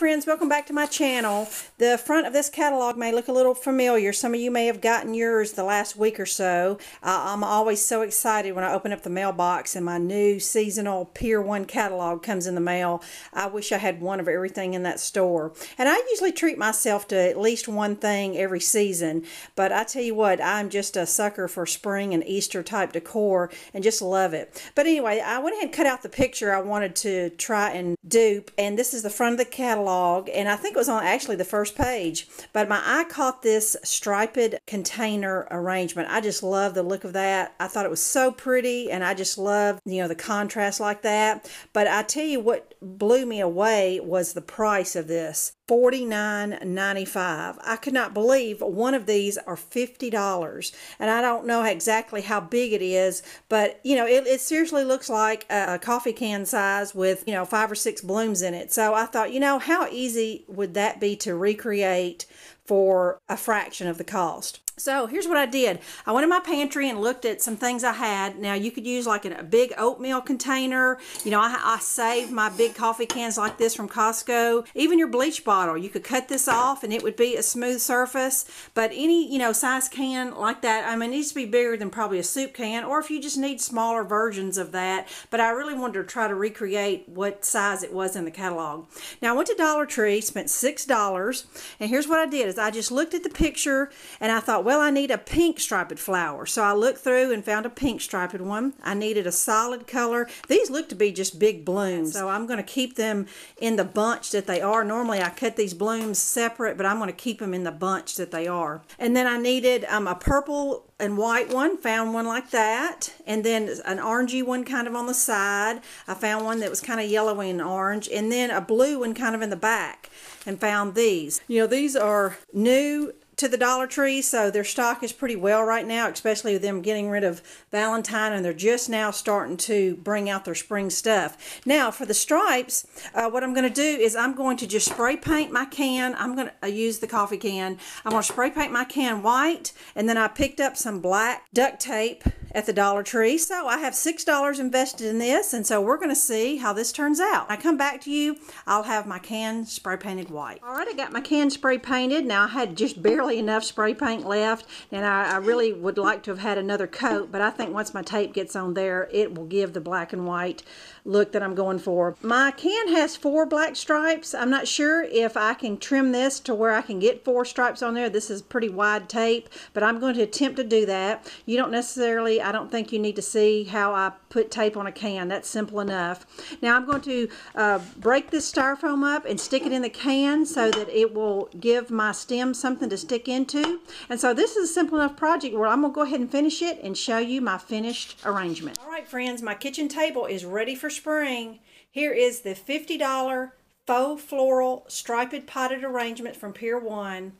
friends, welcome back to my channel. The front of this catalog may look a little familiar. Some of you may have gotten yours the last week or so. Uh, I'm always so excited when I open up the mailbox and my new seasonal Pier 1 catalog comes in the mail. I wish I had one of everything in that store. And I usually treat myself to at least one thing every season, but I tell you what, I'm just a sucker for spring and Easter type decor and just love it. But anyway, I went ahead and cut out the picture I wanted to try and dupe, and this is the front of the catalog, and I think it was on actually the first page. But my eye caught this striped container arrangement. I just love the look of that. I thought it was so pretty, and I just love you know the contrast like that. But I tell you what blew me away was the price of this. $49.95. I could not believe one of these are $50. And I don't know exactly how big it is, but you know, it, it seriously looks like a, a coffee can size with, you know, five or six blooms in it. So I thought, you know, how easy would that be to recreate for a fraction of the cost? So here's what I did. I went in my pantry and looked at some things I had. Now you could use like a big oatmeal container. You know, I, I saved my big coffee cans like this from Costco. Even your bleach bottle, you could cut this off and it would be a smooth surface. But any, you know, size can like that, I mean, it needs to be bigger than probably a soup can or if you just need smaller versions of that. But I really wanted to try to recreate what size it was in the catalog. Now I went to Dollar Tree, spent $6. And here's what I did is I just looked at the picture and I thought, well, I need a pink striped flower. So I looked through and found a pink striped one. I needed a solid color. These look to be just big blooms. So I'm going to keep them in the bunch that they are. Normally I cut these blooms separate, but I'm going to keep them in the bunch that they are. And then I needed um, a purple and white one, found one like that, and then an orangey one kind of on the side. I found one that was kind of yellowy and orange, and then a blue one kind of in the back, and found these. You know, these are new to the Dollar Tree, so their stock is pretty well right now, especially with them getting rid of Valentine, and they're just now starting to bring out their spring stuff. Now, for the stripes, uh, what I'm going to do is I'm going to just spray paint my can. I'm going to use the coffee can. I'm going to spray paint my can white, and then I picked up some black duct tape at the Dollar Tree. So I have $6 invested in this, and so we're going to see how this turns out. When I come back to you, I'll have my can spray painted white. All right, I got my can spray painted. Now I had just barely enough spray paint left and I, I, really would like to have had another coat but I think once my tape gets on there it will give the black and white look that I'm going for. My can has four black stripes. I'm not sure if I can trim this to where I can get four stripes on there. This is pretty wide tape but I'm going to attempt to do that. You don't necessarily, I don't think you need to see how I put tape on a can. That's simple enough. Now I'm going to uh, break this styrofoam up and stick it in the can so that it will give my stem something to stick into. And so this is a simple enough project where I'm going to go ahead and finish it and show you my finished arrangement. All right, friends, my kitchen table is ready for spring. Here is the $50 faux floral striped potted arrangement from Pier 1.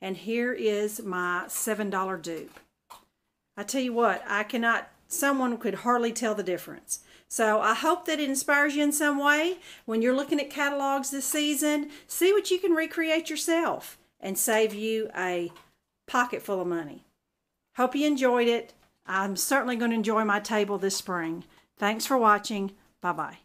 And here is my $7 dupe. I tell you what, I cannot, someone could hardly tell the difference. So I hope that it inspires you in some way. When you're looking at catalogs this season, see what you can recreate yourself and save you a pocket full of money. Hope you enjoyed it. I'm certainly going to enjoy my table this spring. Thanks for watching. Bye-bye.